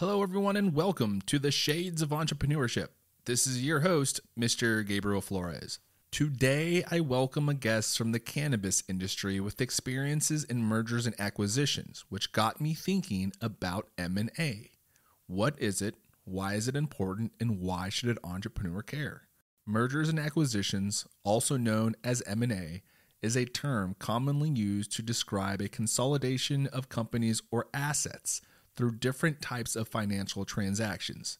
Hello, everyone, and welcome to the Shades of Entrepreneurship. This is your host, Mr. Gabriel Flores. Today, I welcome a guest from the cannabis industry with experiences in mergers and acquisitions, which got me thinking about M&A. What is it? Why is it important? And why should an entrepreneur care? Mergers and acquisitions, also known as M&A, is a term commonly used to describe a consolidation of companies or assets through different types of financial transactions.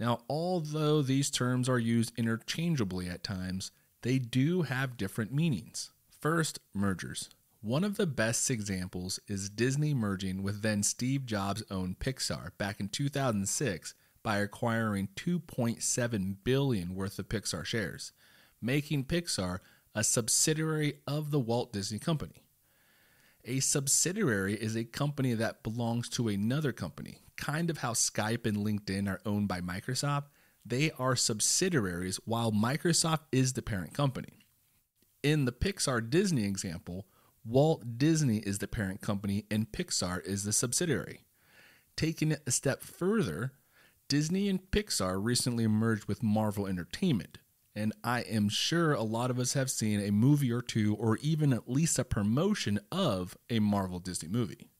Now, although these terms are used interchangeably at times, they do have different meanings. First, mergers. One of the best examples is Disney merging with then Steve Jobs' own Pixar back in 2006 by acquiring 2.7 billion worth of Pixar shares, making Pixar a subsidiary of the Walt Disney Company. A subsidiary is a company that belongs to another company, kind of how Skype and LinkedIn are owned by Microsoft. They are subsidiaries while Microsoft is the parent company. In the Pixar Disney example, Walt Disney is the parent company and Pixar is the subsidiary. Taking it a step further, Disney and Pixar recently merged with Marvel Entertainment, and I am sure a lot of us have seen a movie or two, or even at least a promotion of a Marvel Disney movie.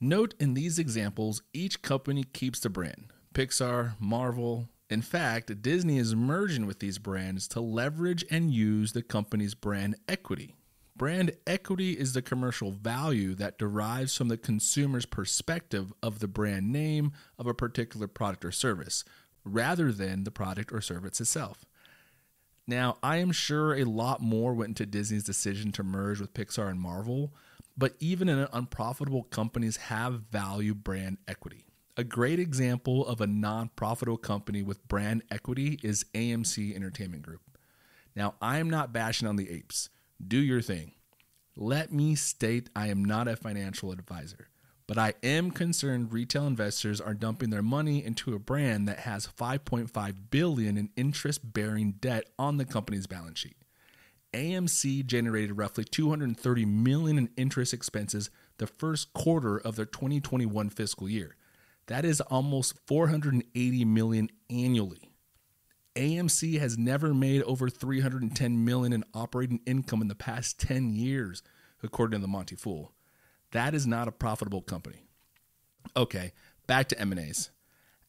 Note in these examples, each company keeps the brand Pixar, Marvel. In fact, Disney is merging with these brands to leverage and use the company's brand equity. Brand equity is the commercial value that derives from the consumer's perspective of the brand name of a particular product or service, rather than the product or service itself. Now, I am sure a lot more went into Disney's decision to merge with Pixar and Marvel, but even in unprofitable companies have value brand equity. A great example of a non profitable company with brand equity is AMC Entertainment Group. Now, I am not bashing on the apes. Do your thing. Let me state I am not a financial advisor but I am concerned retail investors are dumping their money into a brand that has 5.5 billion in interest-bearing debt on the company's balance sheet. AMC generated roughly 230 million in interest expenses the first quarter of their 2021 fiscal year. That is almost 480 million annually. AMC has never made over 310 million in operating income in the past 10 years, according to the Motley Fool. That is not a profitable company. Okay, back to M&As.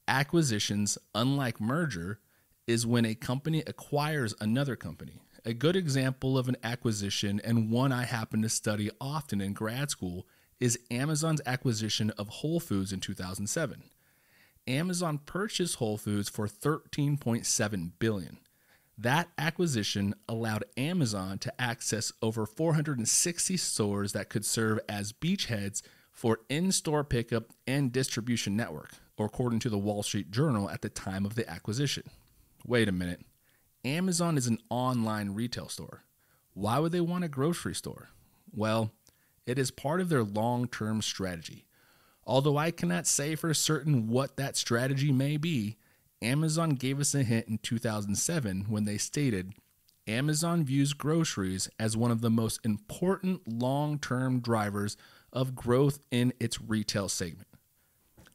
Acquisitions, unlike merger, is when a company acquires another company. A good example of an acquisition and one I happen to study often in grad school is Amazon's acquisition of Whole Foods in 2007. Amazon purchased Whole Foods for 13.7 billion. That acquisition allowed Amazon to access over 460 stores that could serve as beachheads for in store pickup and distribution network, or according to the Wall Street Journal at the time of the acquisition. Wait a minute. Amazon is an online retail store. Why would they want a grocery store? Well, it is part of their long term strategy. Although I cannot say for certain what that strategy may be, Amazon gave us a hint in 2007 when they stated Amazon views groceries as one of the most important long term drivers of growth in its retail segment.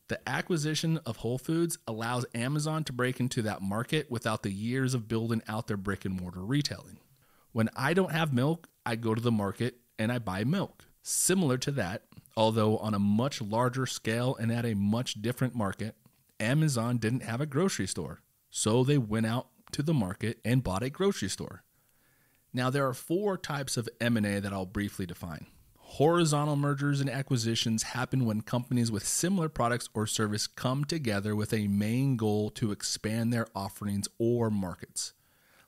The acquisition of Whole Foods allows Amazon to break into that market without the years of building out their brick and mortar retailing. When I don't have milk, I go to the market and I buy milk. Similar to that, although on a much larger scale and at a much different market, Amazon didn't have a grocery store, so they went out to the market and bought a grocery store. Now there are four types of M&A that I'll briefly define. Horizontal mergers and acquisitions happen when companies with similar products or service come together with a main goal to expand their offerings or markets.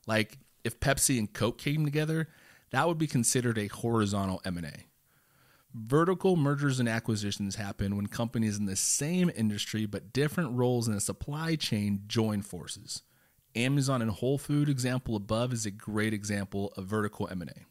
Like if Pepsi and Coke came together, that would be considered a horizontal M&A. Vertical mergers and acquisitions happen when companies in the same industry but different roles in the supply chain join forces. Amazon and Whole Food example above is a great example of vertical M&A.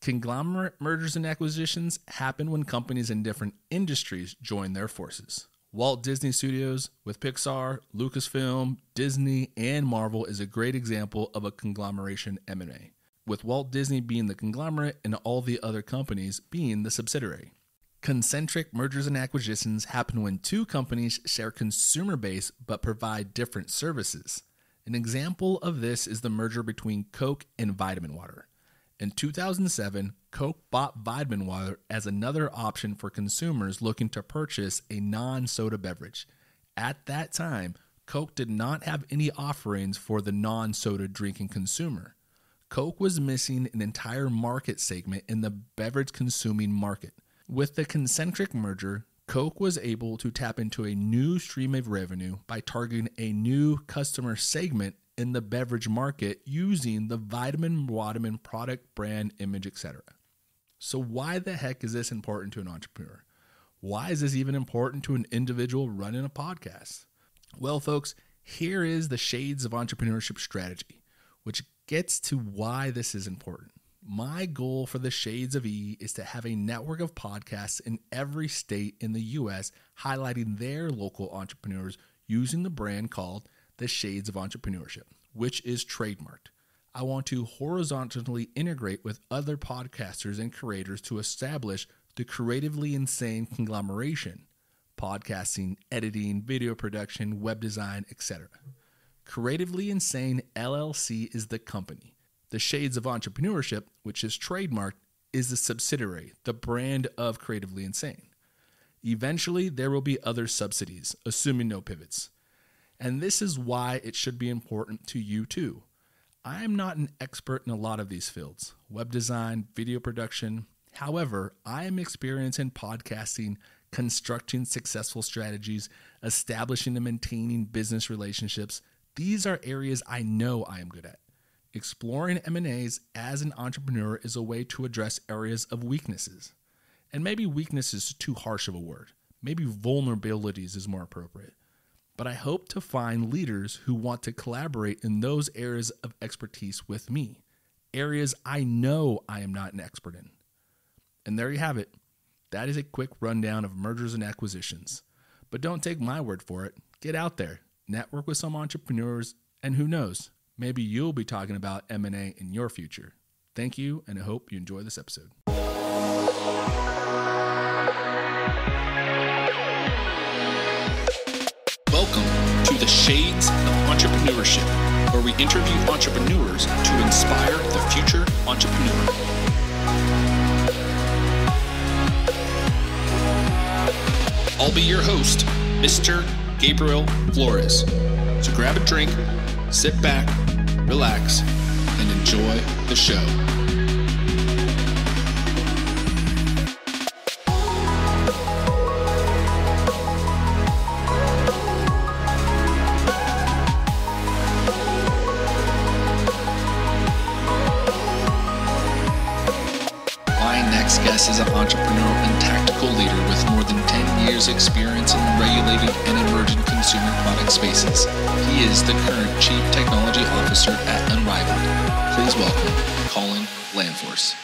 Conglomerate mergers and acquisitions happen when companies in different industries join their forces. Walt Disney Studios with Pixar, Lucasfilm, Disney, and Marvel is a great example of a conglomeration M&A with Walt Disney being the conglomerate and all the other companies being the subsidiary. Concentric mergers and acquisitions happen when two companies share consumer base but provide different services. An example of this is the merger between Coke and Vitamin Water. In 2007, Coke bought Vitamin Water as another option for consumers looking to purchase a non soda beverage. At that time, Coke did not have any offerings for the non soda drinking consumer. Coke was missing an entire market segment in the beverage consuming market. With the Concentric merger, Coke was able to tap into a new stream of revenue by targeting a new customer segment in the beverage market using the Vitamin Waterman product, brand, image, etc. So, why the heck is this important to an entrepreneur? Why is this even important to an individual running a podcast? Well, folks, here is the Shades of Entrepreneurship strategy, which gets to why this is important. My goal for the Shades of E is to have a network of podcasts in every state in the US highlighting their local entrepreneurs using the brand called the Shades of Entrepreneurship, which is trademarked. I want to horizontally integrate with other podcasters and creators to establish the creatively insane conglomeration podcasting, editing, video production, web design, etc. Creatively Insane LLC is the company. The Shades of Entrepreneurship, which is trademarked, is the subsidiary, the brand of Creatively Insane. Eventually, there will be other subsidies, assuming no pivots. And this is why it should be important to you too. I am not an expert in a lot of these fields web design, video production. However, I am experienced in podcasting, constructing successful strategies, establishing and maintaining business relationships. These are areas I know I am good at. Exploring M&As as an entrepreneur is a way to address areas of weaknesses. And maybe weakness is too harsh of a word. Maybe vulnerabilities is more appropriate. But I hope to find leaders who want to collaborate in those areas of expertise with me, areas I know I am not an expert in. And there you have it. That is a quick rundown of mergers and acquisitions. But don't take my word for it. Get out there, network with some entrepreneurs, and who knows, maybe you'll be talking about M&A in your future. Thank you, and I hope you enjoy this episode. Welcome to the Shades of Entrepreneurship, where we interview entrepreneurs to inspire the future entrepreneur. I'll be your host, Mr. Gabriel Flores. So grab a drink, sit back, relax, and enjoy the show. My next guest is an entrepreneur leader with more than 10 years' experience in regulated and emerging consumer product spaces. He is the current Chief Technology Officer at Unrivaled. Please welcome Colin Landforce.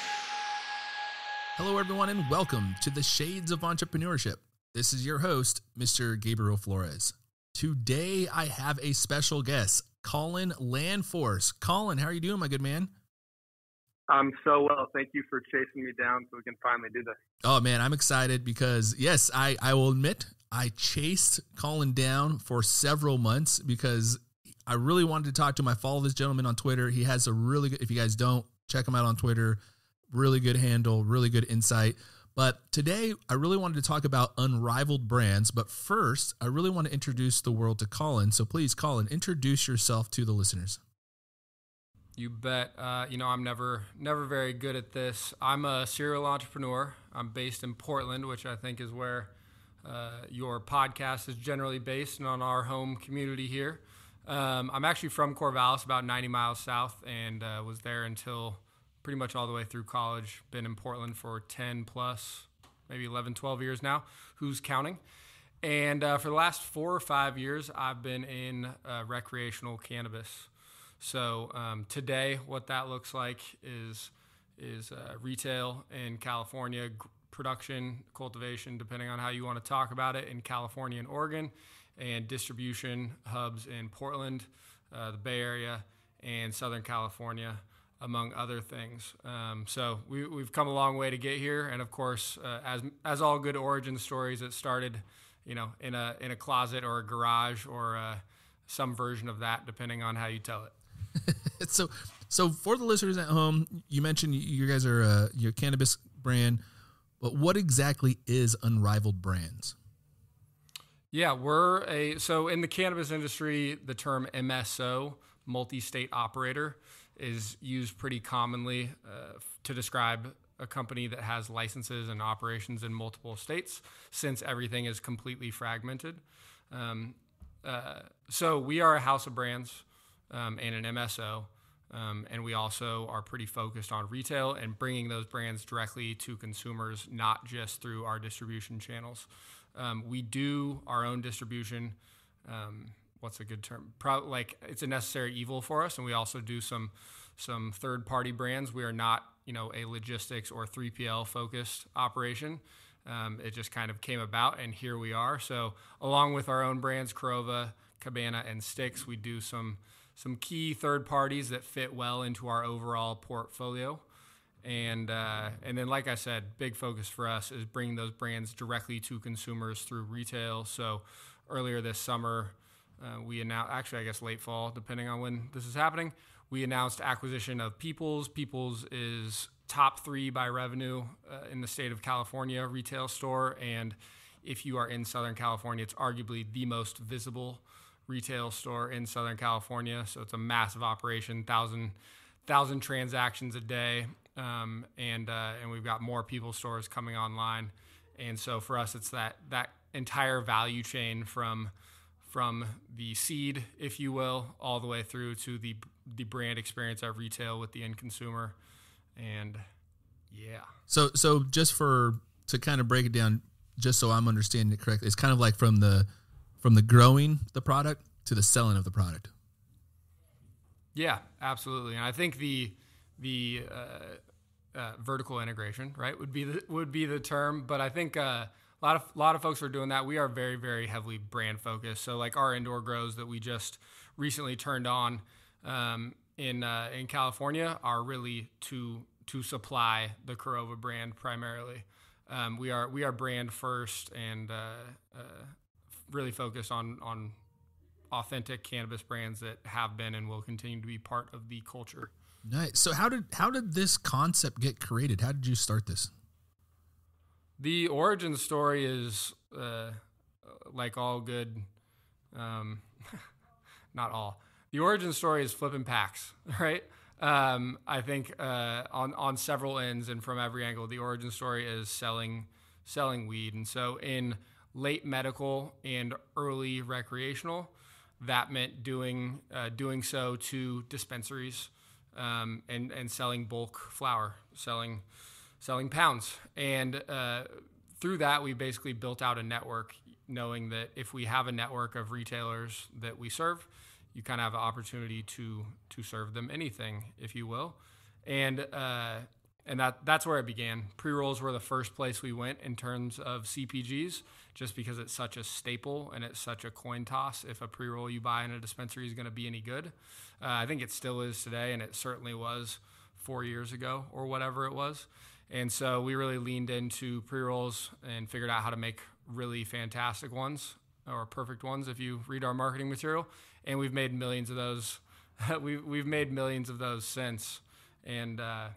Hello, everyone, and welcome to the Shades of Entrepreneurship. This is your host, Mr. Gabriel Flores. Today, I have a special guest, Colin Landforce. Colin, how are you doing, my good man? I'm so well. Thank you for chasing me down so we can finally do this. Oh man, I'm excited because yes, I I will admit I chased Colin down for several months because I really wanted to talk to him. I follow this gentleman on Twitter. He has a really good if you guys don't check him out on Twitter, really good handle, really good insight. But today I really wanted to talk about unrivaled brands, but first, I really want to introduce the world to Colin. So please, Colin, introduce yourself to the listeners. You bet. Uh, you know, I'm never never very good at this. I'm a serial entrepreneur. I'm based in Portland, which I think is where uh, your podcast is generally based, and on our home community here. Um, I'm actually from Corvallis, about 90 miles south, and uh, was there until pretty much all the way through college. Been in Portland for 10 plus, maybe 11, 12 years now. Who's counting? And uh, for the last four or five years, I've been in uh, recreational cannabis. So um, today, what that looks like is is uh, retail in California, g- production, cultivation, depending on how you want to talk about it, in California and Oregon, and distribution hubs in Portland, uh, the Bay Area, and Southern California. among other things. Um, so we, we've come a long way to get here, and of course, uh, as as all good origin stories, it started, you know, in a in a closet or a garage or uh, some version of that, depending on how you tell it. so, so for the listeners at home, you mentioned you guys are a your cannabis brand, but what exactly is Unrivaled Brands? Yeah, we're a so in the cannabis industry, the term MSO, multi-state operator is used pretty commonly uh, to describe a company that has licenses and operations in multiple states since everything is completely fragmented. Um, uh, so we are a house of brands um, and an MSO. Um, and we also are pretty focused on retail and bringing those brands directly to consumers, not just through our distribution channels. Um, we do our own distribution um, what's a good term? Pro- like it's a necessary evil for us, and we also do some some third party brands. We are not you know a logistics or 3PL focused operation. Um, it just kind of came about, and here we are. So along with our own brands, Korova, Cabana, and Sticks, we do some some key third parties that fit well into our overall portfolio. And uh, and then, like I said, big focus for us is bringing those brands directly to consumers through retail. So earlier this summer, uh, we announced, actually, I guess late fall, depending on when this is happening. We announced acquisition of Peoples. Peoples is top three by revenue uh, in the state of California retail store, and if you are in Southern California, it's arguably the most visible retail store in Southern California. So it's a massive operation, thousand thousand transactions a day, um, and uh, and we've got more people stores coming online. And so for us, it's that that entire value chain from from the seed, if you will, all the way through to the the brand experience of retail with the end consumer, and yeah. So so just for to kind of break it down, just so I'm understanding it correctly, it's kind of like from the from the growing the product to the selling of the product. Yeah, absolutely, and I think the the uh, uh, vertical integration, right, would be the would be the term, but I think. Uh, a lot of a lot of folks are doing that. We are very very heavily brand focused. So like our indoor grows that we just recently turned on um, in uh, in California are really to to supply the Korova brand primarily. Um, we are we are brand first and uh, uh, really focused on on authentic cannabis brands that have been and will continue to be part of the culture. Nice. So how did how did this concept get created? How did you start this? The origin story is uh, like all good, um, not all. The origin story is flipping packs, right? Um, I think uh, on on several ends and from every angle, the origin story is selling selling weed, and so in late medical and early recreational, that meant doing uh, doing so to dispensaries um, and and selling bulk flower, selling selling pounds. And uh, through that, we basically built out a network, knowing that if we have a network of retailers that we serve, you kind of have an opportunity to to serve them anything, if you will. And uh, and that that's where it began. Pre rolls were the first place we went in terms of CPGs, just because it's such a staple and it's such a coin toss. If a pre roll you buy in a dispensary is going to be any good, uh, I think it still is today, and it certainly was four years ago or whatever it was. And so we really leaned into pre rolls and figured out how to make really fantastic ones or perfect ones if you read our marketing material. And we've made millions of those. we, we've made millions of those since. And uh,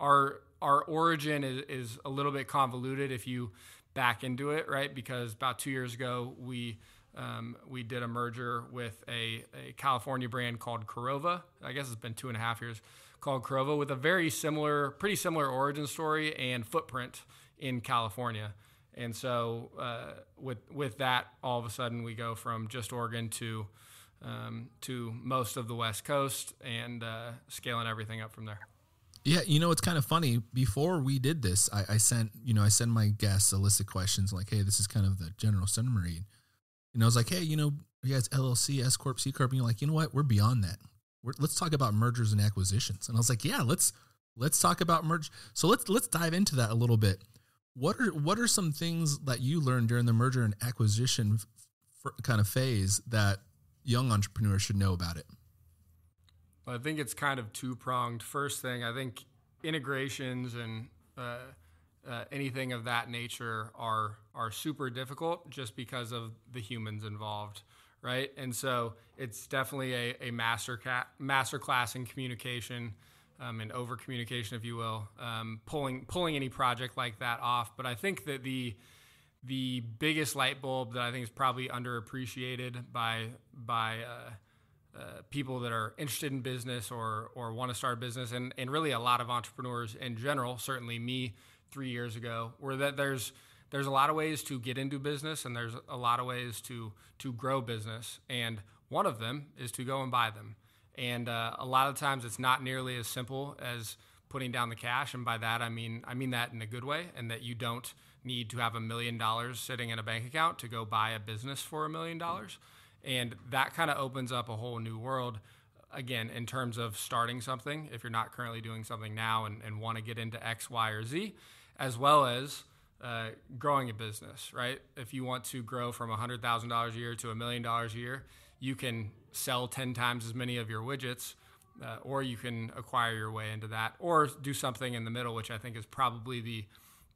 our, our origin is, is a little bit convoluted if you back into it, right? Because about two years ago, we um, we did a merger with a, a California brand called Korova. I guess it's been two and a half years called Korova with a very similar, pretty similar origin story and footprint in California. And so uh, with with that, all of a sudden we go from just Oregon to um, to most of the West Coast and uh, scaling everything up from there. Yeah, you know it's kind of funny. Before we did this, I, I, sent you know I send my guests a list of questions like, hey, this is kind of the general summary. And I was like, hey, you know, you guys LLC, S corp, C corp. And you're like, you know what? We're beyond that let's talk about mergers and acquisitions. And I was like, yeah, let's let's talk about merge. So let's let's dive into that a little bit. What are what are some things that you learned during the merger and acquisition kind of phase that young entrepreneurs should know about it? I think it's kind of two pronged. First thing, I think integrations and uh, uh, anything of that nature are are super difficult just because of the humans involved, right? And so it's definitely a, a master ca- master class in communication um, and over communication, if you will, um, pulling pulling any project like that off. But I think that the the biggest light bulb that I think is probably underappreciated by by uh, uh, people that are interested in business or or want to start a business, and and really a lot of entrepreneurs in general, certainly me three years ago, were that there's there's a lot of ways to get into business, and there's a lot of ways to to grow business, and one of them is to go and buy them. And uh, a lot of times, it's not nearly as simple as putting down the cash. And by that, I mean I mean that in a good way, and that you don't need to have a million dollars sitting in a bank account to go buy a business for a million dollars. And that kind of opens up a whole new world, again, in terms of starting something, if you're not currently doing something now and, and want to get into X, Y, or Z, as well as uh, growing a business, right? If you want to grow from $100,000 a year to a million dollars a year, you can sell 10 times as many of your widgets. Uh, or you can acquire your way into that, or do something in the middle, which I think is probably the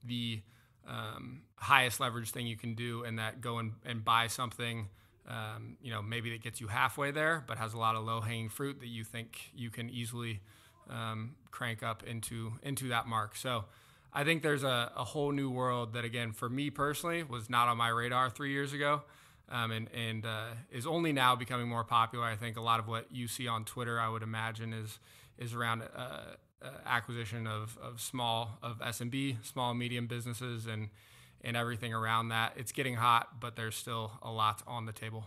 the um, highest leverage thing you can do, and that go and, and buy something, um, you know, maybe that gets you halfway there, but has a lot of low hanging fruit that you think you can easily um, crank up into into that mark. So. I think there's a, a, whole new world that, again, for me personally, was not on my radar three years ago, um, and and uh, is only now becoming more popular. I think a lot of what you see on Twitter, I would imagine, is is around uh, uh, acquisition of, of small of SMB, small medium businesses, and and everything around that. It's getting hot, but there's still a lot on the table.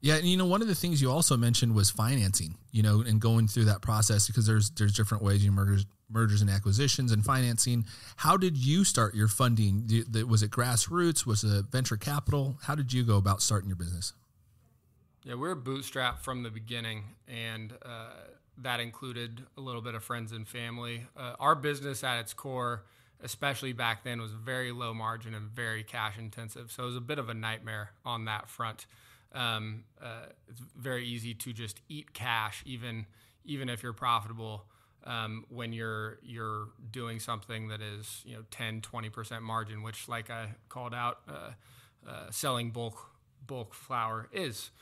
Yeah, and you know, one of the things you also mentioned was financing. You know, and going through that process because there's there's different ways you mergers mergers and acquisitions and financing. How did you start your funding? Was it grassroots? Was it venture capital? How did you go about starting your business? Yeah, we are bootstrapped from the beginning, and uh, that included a little bit of friends and family. Uh, our business at its core, especially back then, was very low margin and very cash intensive. So it was a bit of a nightmare on that front. Um, uh, it's very easy to just eat cash, even even if you're profitable. Um, when you're you're doing something that is you know 10 20% margin which like i called out uh, uh, selling bulk bulk flower is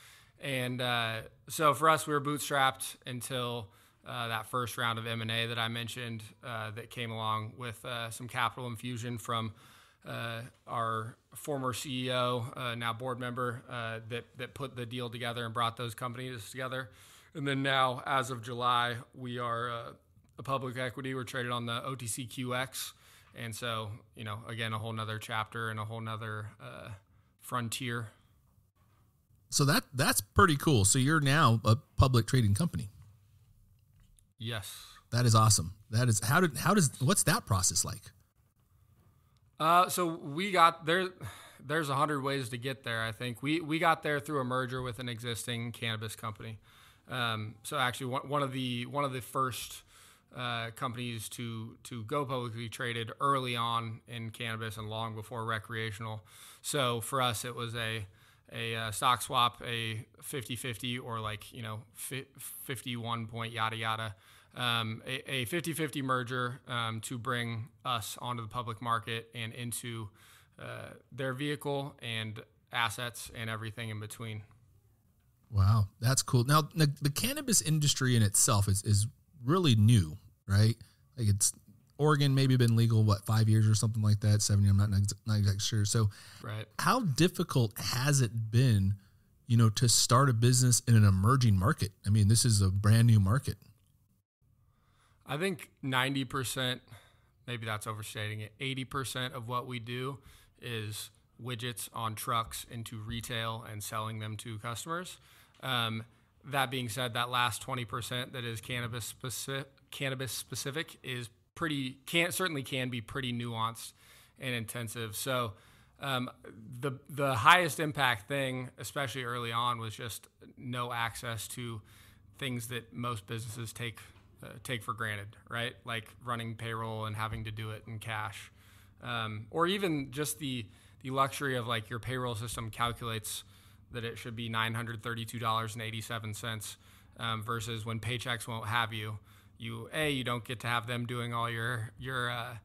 and uh, so for us, we were bootstrapped until uh, that first round of M&A that I mentioned uh, that came along with uh, some capital infusion from uh, our former CEO, uh, now board member, that, that put the deal together and brought those companies together. And then now, as of July, we are a public equity. We're traded on the OTCQX. And so, you know, again, a whole nother chapter and a whole nother frontier so that that's pretty cool. So you're now a public trading company. Yes. That is awesome. That is how did how does what's that process like? Uh, so we got there. There's a hundred ways to get there. I think we we got there through a merger with an existing cannabis company. Um, so actually, one, one of the one of the first uh, companies to to go publicly traded early on in cannabis and long before recreational. So for us, it was a a uh, stock swap, a 50-50 or like, you know, 51 point yada yada, um, a 50-50 merger um, to bring us onto the public market and into uh, their vehicle and assets and everything in between. Wow, that's cool. Now, the, the cannabis industry in itself is, is really new, right? Like it's Oregon maybe been legal what five years or something like that. Seventy, I'm not not exactly sure. So, right, how difficult has it been, you know, to start a business in an emerging market? I mean, this is a brand new market. I think ninety percent, maybe that's overstating it. Eighty percent of what we do is widgets on trucks into retail and selling them to customers. Um, that being said, that last twenty percent that is cannabis specific, cannabis specific is pretty can certainly can be pretty nuanced and intensive. So um, the the highest impact thing, especially early on, was just no access to things that most businesses take uh, take for granted, right? Like running payroll and having to do it in cash, um, or even just the the luxury of like your payroll system calculates that it should be nine hundred thirty two dollars and eighty seven cents um, versus when Paychex won't have you. You a you don't get to have them doing all your your uh,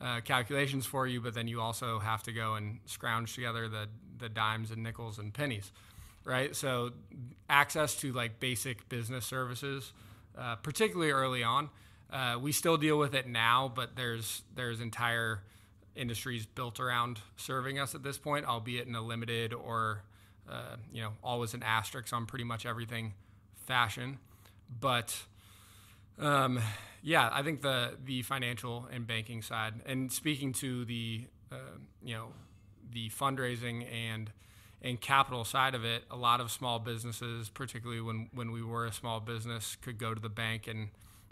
uh, calculations for you, but then you also have to go and scrounge together the the dimes and nickels and pennies, right? So access to like basic business services, uh, particularly early on. Uh, we still deal with it now, but there's there's entire industries built around serving us at this point, albeit in a limited or uh, you know always an asterisk on pretty much everything fashion. But um, yeah, I think the the financial and banking side, and speaking to the uh, you know the fundraising and and capital side of it, a lot of small businesses, particularly when when we were a small business, could go to the bank and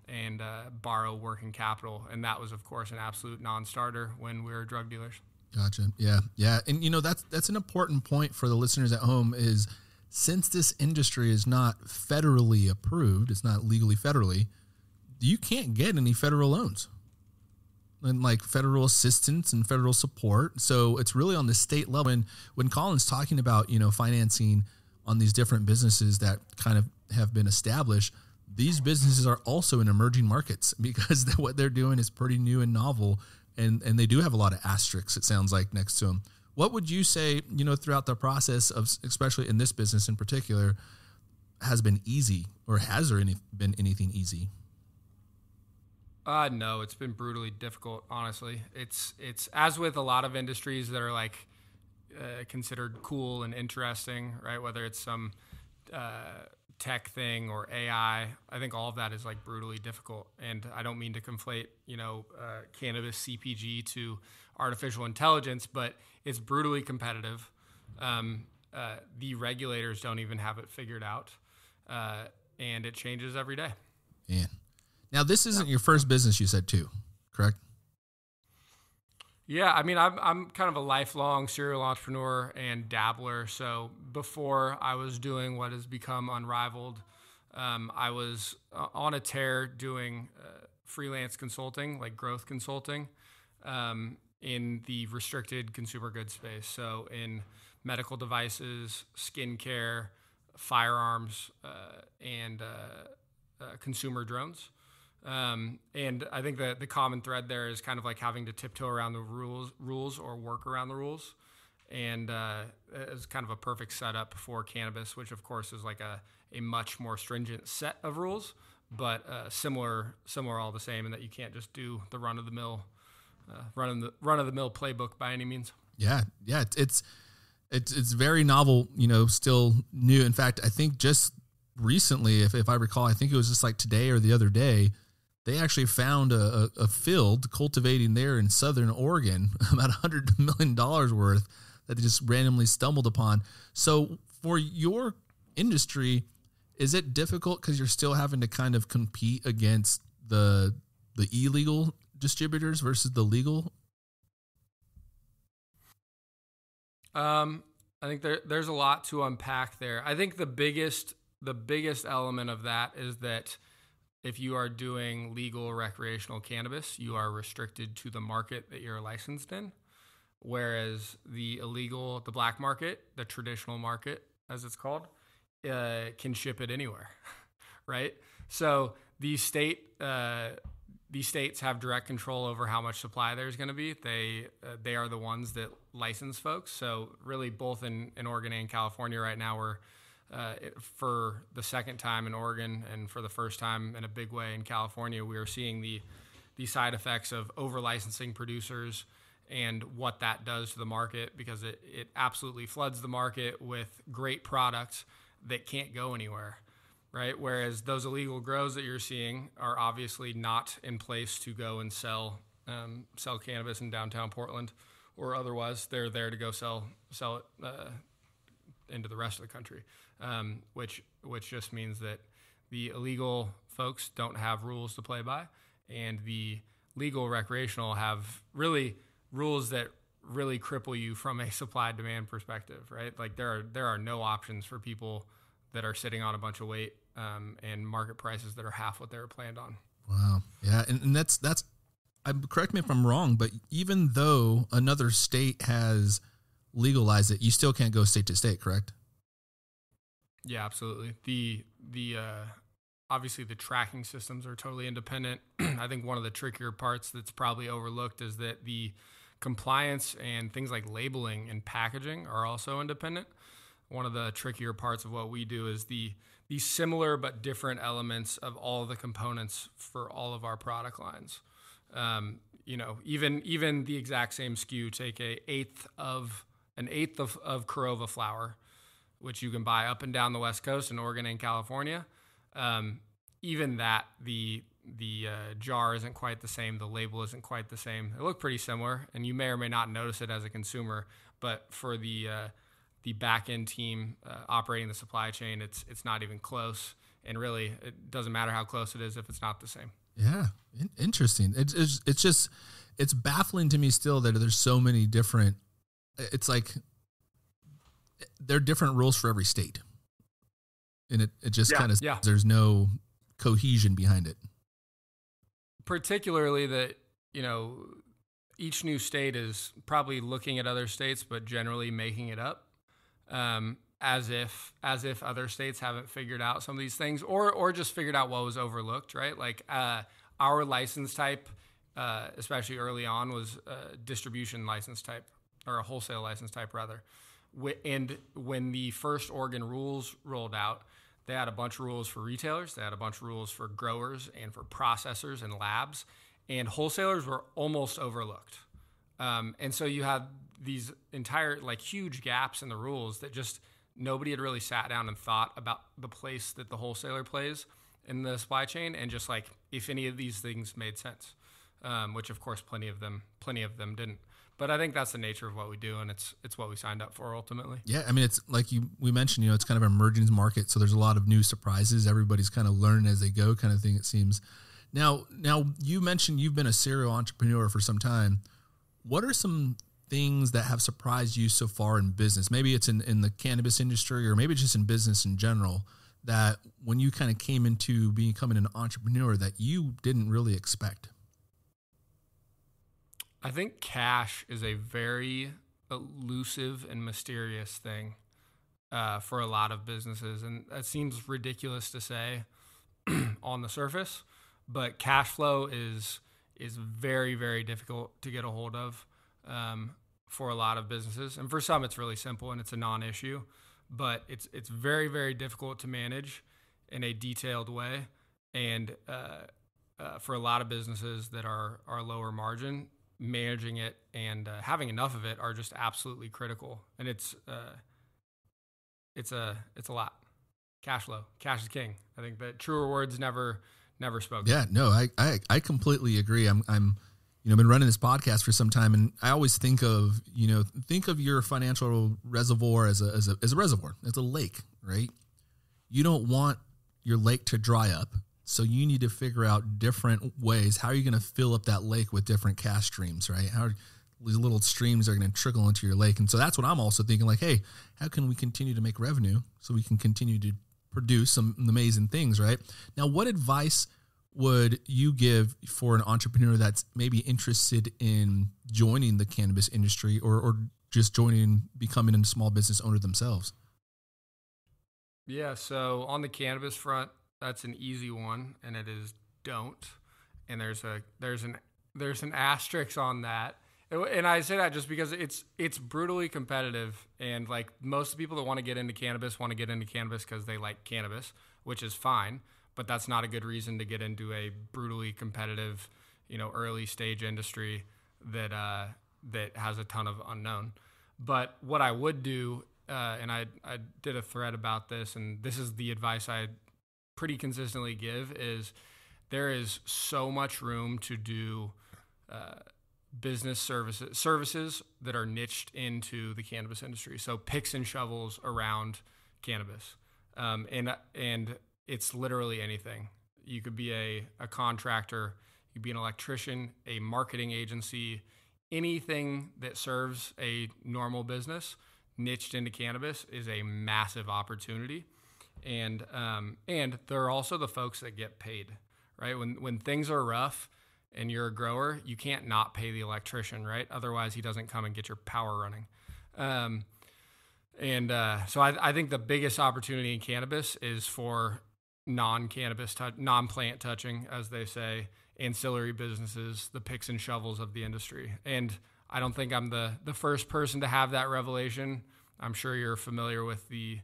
and uh, borrow working capital, and that was of course an absolute non-starter when we were drug dealers. Gotcha. Yeah, yeah, and you know that's that's an important point for the listeners at home is since this industry is not federally approved, it's not legally federally, you can't get any federal loans and like federal assistance and federal support. So it's really on the state level. And when Colin's talking about, you know, financing on these different businesses that kind of have been established, these businesses are also in emerging markets because what they're doing is pretty new and novel. And, and they do have a lot of asterisks, it sounds like, next to them. What would you say, you know, throughout the process of, especially in this business in particular, has been easy or has there any, been anything easy? Uh, no, it's been brutally difficult. Honestly, it's it's as with a lot of industries that are like uh, considered cool and interesting, right? Whether it's some uh, tech thing or AI, I think all of that is like brutally difficult. And I don't mean to conflate, you know, uh, cannabis CPG to artificial intelligence, but it's brutally competitive. Um, uh, the regulators don't even have it figured out, uh, and it changes every day. Yeah. Now, this isn't your first business, you said too, correct? Yeah, I mean, I'm I'm kind of a lifelong serial entrepreneur and dabbler. So before I was doing what has become unrivaled, um, I was uh, on a tear doing uh, freelance consulting, like growth consulting, um, in the restricted consumer goods space. So in medical devices, skincare, firearms, uh, and uh, uh, consumer drones. Um, and I think that the common thread there is kind of like having to tiptoe around the rules, rules or work around the rules, and uh, it's kind of a perfect setup for cannabis, which of course is like a, a much more stringent set of rules, but uh, similar similar all the same, in that you can't just do the run of the mill, uh, run the run of the mill playbook by any means. Yeah, yeah, it's it's it's very novel, you know, still new. In fact, I think just recently, if if I recall, I think it was just like today or the other day they actually found a, a, field cultivating there in southern Oregon, about a hundred million dollars worth that they just randomly stumbled upon. So for your industry, is it difficult because you're still having to kind of compete against the the illegal distributors versus the legal? Um, I think there, there's a lot to unpack there. I think the biggest the biggest element of that is that if you are doing legal recreational cannabis, you are restricted to the market that you're licensed in. Whereas the illegal, the black market, the traditional market, as it's called, uh, can ship it anywhere, right? So these state uh, these states have direct control over how much supply there's going to be. They uh, they are the ones that license folks. So really, both in, in Oregon and California right now, we're uh, for the second time in Oregon and for the first time in a big way in California, we are seeing the the side effects of over licensing producers and what that does to the market because it, it absolutely floods the market with great products that can't go anywhere right? Whereas those illegal grows that you're seeing are obviously not in place to go and sell um, sell cannabis in downtown portland or otherwise. They're there to go sell sell it uh, into the rest of the country um, which which just means that the illegal folks don't have rules to play by, and the legal recreational have really rules that really cripple you from a supply demand perspective, right? Like there are there are no options for people that are sitting on a bunch of weight um, and market prices that are half what they were planned on. Wow, yeah, and, and that's that's. I'm, correct me if I'm wrong, but even though another state has legalized it, you still can't go state to state, correct? Yeah, absolutely. The the uh, obviously the tracking systems are totally independent. I think one of the trickier parts that's probably overlooked is that the compliance and things like labeling and packaging are also independent. One of the trickier parts of what we do is the the similar but different elements of all the components for all of our product lines. Um, you know, even even the exact same SKU, take a eighth of an eighth of, of Korova flower, which you can buy up and down the West Coast in Oregon and California. Um, even that, the the uh, jar isn't quite the same, the label isn't quite the same. They look pretty similar, and you may or may not notice it as a consumer. But for the uh, the back end team uh, operating the supply chain, it's it's not even close. And really, it doesn't matter how close it is if it's not the same. Yeah, interesting. It's it's, it's just it's baffling to me still that there's so many different. It's like there are different rules for every state, and it it just yeah, kind of yeah. there's no cohesion behind it. Particularly that you know each new state is probably looking at other states, but generally making it up um, as if as if other states haven't figured out some of these things, or or just figured out what was overlooked. Right, like uh, our license type, uh, especially early on, was a distribution license type or a wholesale license type rather. And when the first Oregon rules rolled out, they had a bunch of rules for retailers, they had a bunch of rules for growers and for processors and labs, and wholesalers were almost overlooked. Um, and so you have these entire like huge gaps in the rules that just nobody had really sat down and thought about the place that the wholesaler plays in the supply chain and just like if any of these things made sense, um, which of course plenty of them plenty of them didn't. But I think that's the nature of what we do, and it's it's what we signed up for ultimately. Yeah, I mean, it's like you we mentioned, you know, it's kind of an emerging market, so there's a lot of new surprises. Everybody's kind of learning as they go, kind of thing. It seems. Now, now you mentioned you've been a serial entrepreneur for some time. What are some things that have surprised you so far in business? Maybe it's in, in the cannabis industry or maybe just in business in general that when you kind of came into becoming an entrepreneur that you didn't really expect? I think cash is a very elusive and mysterious thing uh, for a lot of businesses. And that seems ridiculous to say on the surface, but cash flow is is very, very difficult to get a hold of um, for a lot of businesses. And for some, it's really simple and it's a non issue, but it's, it's very, very difficult to manage in a detailed way. And uh, uh, for a lot of businesses that are, are lower margin, managing it and uh, having enough of it are just absolutely critical. And it's, uh, it's a, it's a lot. Cash flow, cash is king. I think that truer words never, never spoken. Yeah, no, I, I, I completely agree. I'm, I'm, you know, been running this podcast for some time, and I always think of, you know, think of your financial reservoir as a, as a, as a reservoir, as a lake, right? You don't want your lake to dry up. So you need to figure out different ways. How are you going to fill up that lake with different cash streams, right? How these little streams are going to trickle into your lake. And so that's what I'm also thinking like, hey, how can we continue to make revenue so we can continue to produce some amazing things, right? Now, what advice would you give for an entrepreneur that's maybe interested in joining the cannabis industry or, or just joining, becoming a small business owner themselves? Yeah, so on the cannabis front, that's an easy one, and it is don't. And there's a there's an there's an asterisk on that, and I say that just because it's it's brutally competitive, and like most of the people that want to get into cannabis want to get into cannabis because they like cannabis, which is fine but that's not a good reason to get into a brutally competitive, you know, early stage industry that uh, that has a ton of unknown. But what I would do, uh, and I I did a thread about this, and this is the advice I pretty consistently give is there is so much room to do uh, business services services that are niched into the cannabis industry. So picks and shovels around cannabis, um, and and it's literally anything. You could be a, a contractor, you could be an electrician, a marketing agency, anything that serves a normal business niched into cannabis is a massive opportunity. And um, and there are also the folks that get paid, right? When when things are rough and you're a grower, you can't not pay the electrician, right? Otherwise, he doesn't come and get your power running. Um, and uh, so I, I, think the biggest opportunity in cannabis is for non-cannabis, tu- non-plant touching, as they say, ancillary businesses, the picks and shovels of the industry. And I don't think I'm the the first person to have that revelation. I'm sure you're familiar with the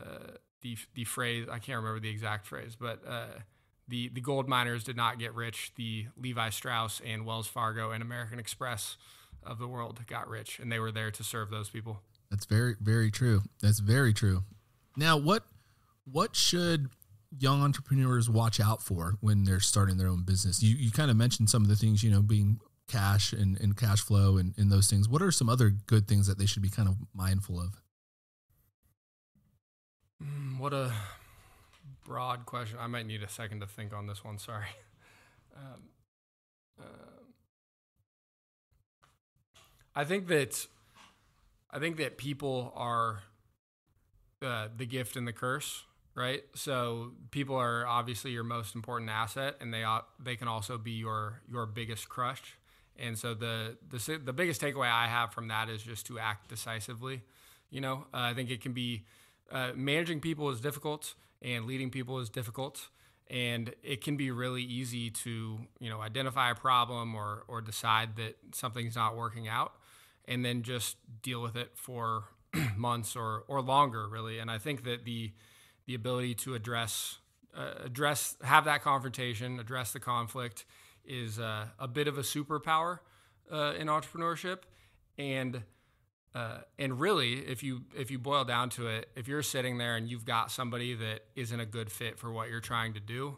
uh, the the phrase. I can't remember the exact phrase, but uh, the the gold miners did not get rich. The Levi Strauss and Wells Fargo and American Express of the world got rich, and they were there to serve those people. That's very very true. That's very true. Now, what what should young entrepreneurs watch out for when they're starting their own business? You you kind of mentioned some of the things, you know, being cash and, and cash flow and, and those things. What are some other good things that they should be kind of mindful of? Mm, what a broad question. I might need a second to think on this one. Sorry. Um, uh, I think that I think that people are uh, the gift and the curse, right? So people are obviously your most important asset, and they they can also be your your biggest crush. And so the the the biggest takeaway I have from that is just to act decisively. You know, uh, I think it can be uh, managing people is difficult and leading people is difficult and it can be really easy to you know identify a problem or or decide that something's not working out and then just deal with it for months or or longer really. And i think that the the ability to address uh, address have that confrontation address the conflict is uh, a bit of a superpower uh, in entrepreneurship. And uh, and really, if you if you boil down to it, if you're sitting there and you've got somebody that isn't a good fit for what you're trying to do,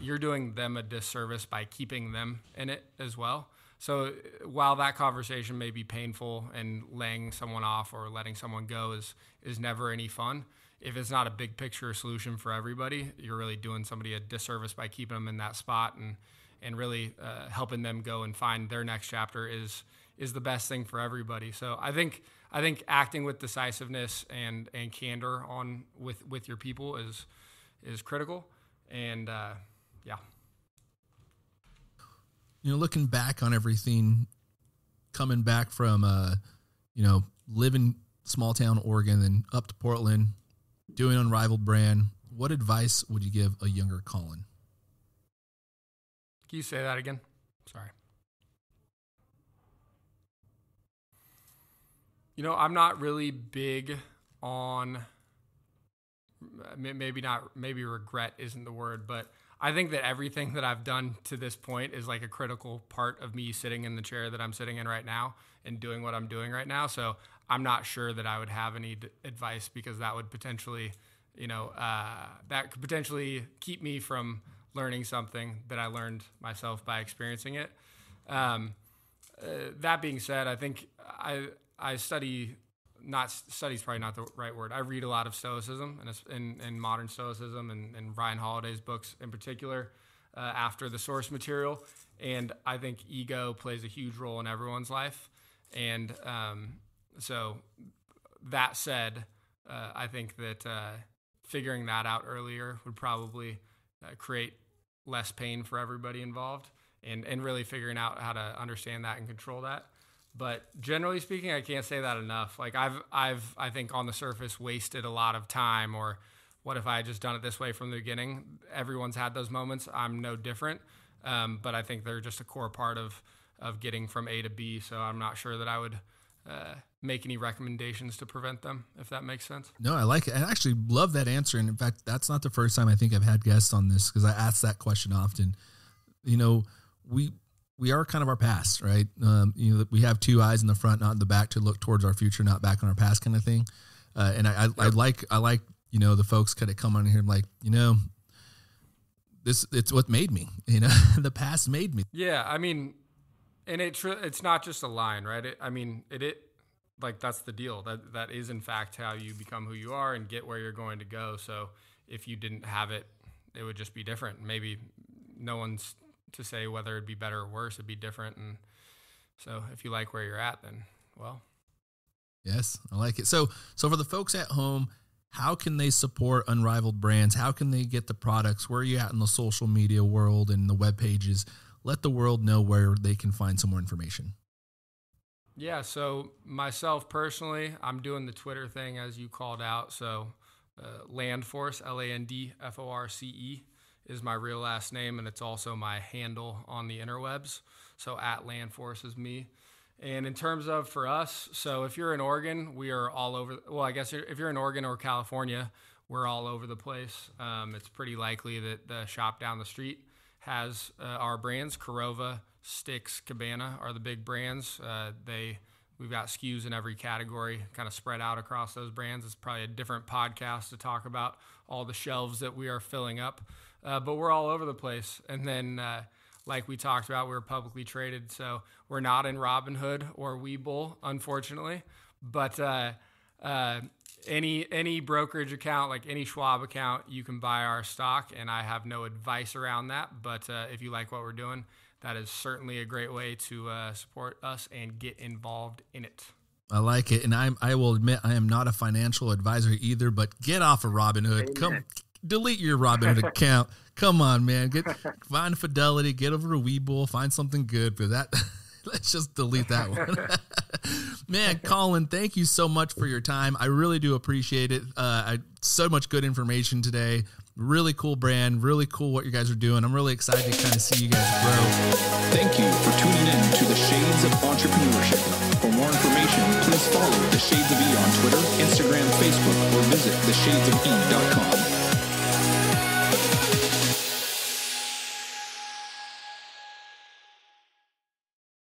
you're doing them a disservice by keeping them in it as well. So while that conversation may be painful and laying someone off or letting someone go is is never any fun, if it's not a big picture solution for everybody, you're really doing somebody a disservice by keeping them in that spot and and really uh, helping them go and find their next chapter is is the best thing for everybody. So I think I think acting with decisiveness and and candor on with with your people is is critical. And uh, yeah, you know, looking back on everything, coming back from uh, you know, living small town Oregon and up to Portland, doing unrivaled brand. What advice would you give a younger Colin? Can you say that again? Sorry. You know, I'm not really big on maybe not maybe regret isn't the word, but I think that everything that I've done to this point is like a critical part of me sitting in the chair that I'm sitting in right now and doing what I'm doing right now. So I'm not sure that I would have any d- advice because that would potentially, you know, uh, that could potentially keep me from learning something that I learned myself by experiencing it. Um, uh, that being said, I think I I study not study is probably not the right word. I read a lot of Stoicism and in, modern Stoicism and, and, Ryan Holiday's books in particular uh, after the source material. And I think ego plays a huge role in everyone's life. And um, so, that said, uh, I think that uh, figuring that out earlier would probably uh, create less pain for everybody involved and, and really figuring out how to understand that and control that. But generally speaking, I can't say that enough. Like I've I've I think on the surface wasted a lot of time or what if I had just done it this way from the beginning? Everyone's had those moments. I'm no different. Um, but I think they're just a core part of of getting from A to B. So I'm not sure that I would uh, make any recommendations to prevent them, if that makes sense. No, I like it. I actually love that answer. And in fact, that's not the first time I think I've had guests on this because I ask that question often. You know, we we are kind of our past, right? Um, you know, we have two eyes in the front, not in the back, to look towards our future, not back on our past, kind of thing. Uh, and I, I, I, like, I like, you know, the folks kind of come on here and like, you know, this it's what made me. You know, the past made me. Yeah, I mean, and it tr- it's not just a line, right? It, I mean, it it like that's the deal. That that is in fact how you become who you are and get where you're going to go. So if you didn't have it, it would just be different. Maybe no one's to say whether it'd be better or worse. It'd be different. And so if you like where you're at, then well. Yes, I like it. So so for the folks at home, how can they support unrivaled brands? How can they get the products? Where are you at in the social media world and the web pages? Let the world know where they can find some more information. Yeah, so myself personally, I'm doing the Twitter thing as you called out. So uh, Landforce, L A N D F O R C E, is my real last name, and it's also my handle on the interwebs. So at Landforce is me. And in terms of for us, so if you're in Oregon, we are all over. Well, I guess if you're in Oregon or California, we're all over the place. Um, it's pretty likely that the shop down the street has uh, our brands. Korova, Sticks, Cabana are the big brands. Uh, they we've got SKUs in every category, kind of spread out across those brands. It's probably a different podcast to talk about all the shelves that we are filling up, uh, but we're all over the place. And then uh, like we talked about, we're publicly traded, so we're not in Robinhood or Webull, unfortunately. But uh, uh, any any brokerage account, like any Schwab account, you can buy our stock, and I have no advice around that. But uh, if you like what we're doing, that is certainly a great way to uh, support us and get involved in it. I like it, and I'm I will admit I am not a financial advisor either. But get off of Robinhood. Amen. Come delete your Robinhood account. Come on, man. Get find Fidelity. Get over to Webull. Find something good for that. Let's just delete that one. man, Colin, thank you so much for your time. I really do appreciate it. Uh, I, so much good information today. Really cool brand. Really cool what you guys are doing. I'm really excited to kind of see you guys grow. Thank you for tuning in to the Shades of Entrepreneurship. For more information, please follow the Shades of E on Twitter, Instagram, Facebook, or visit theshadesofE.com.